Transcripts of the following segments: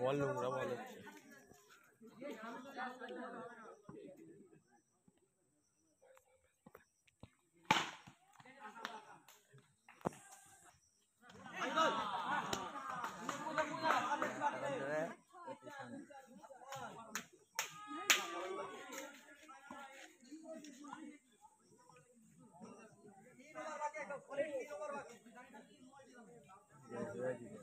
বল নোংরা বল হচ্ছে আমার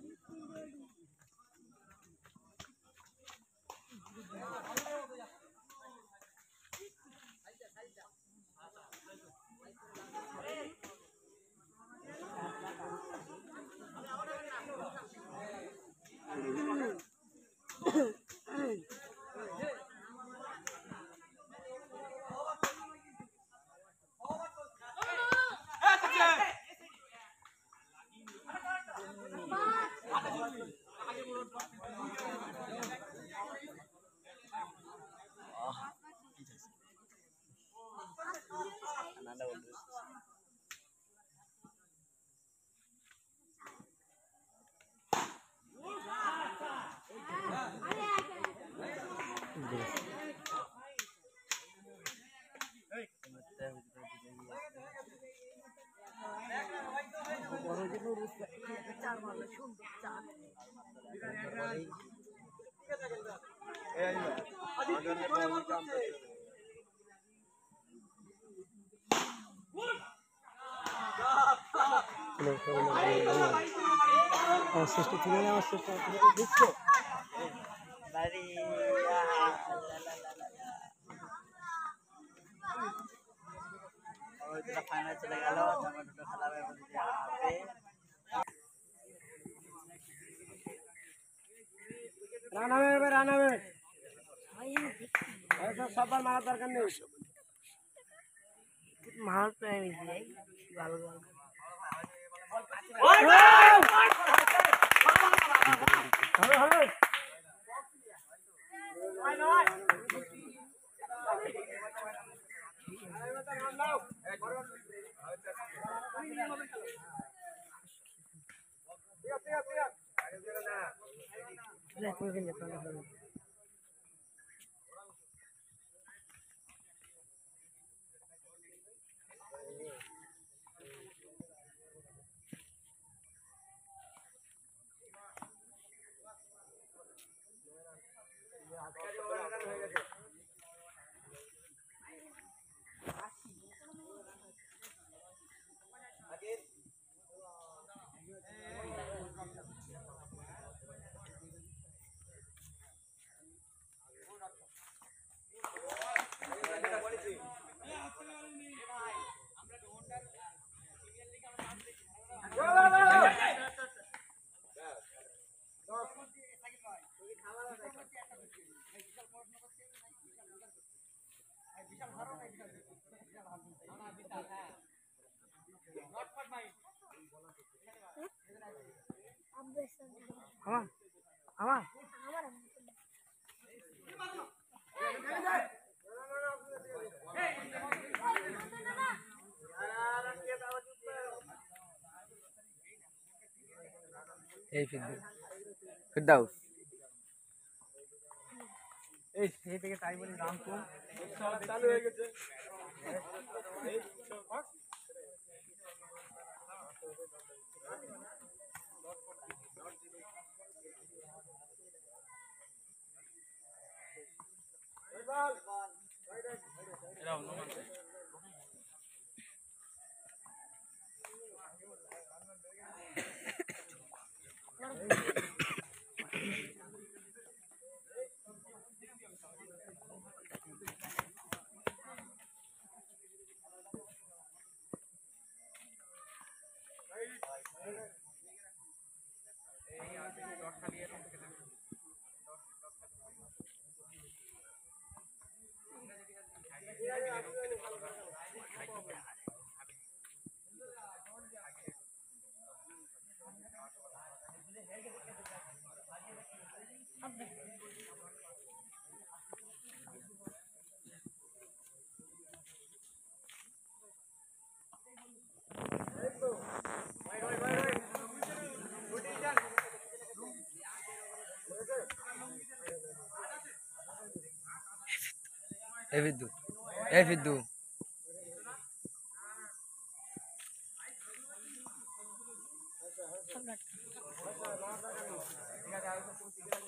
শেষটা তুলে নেই আমার শেষটা দিচ্ছ ফাইনাল চলে গেল তারপর দুটো খেলা আনাবে এবার আনাবে। সবার মারা দরকার নেই। মার প্রেমী ভালো ভালো হ্যালো হ্যালো 来回给你回给你回 আমার আমার। এই ফিরদৌস ফিরদাউস এই সেই থেকে তাই বলি রাম কম চালু হয়ে গেছে। Claro, no. ए विद्दू ए विद्दू ठीक है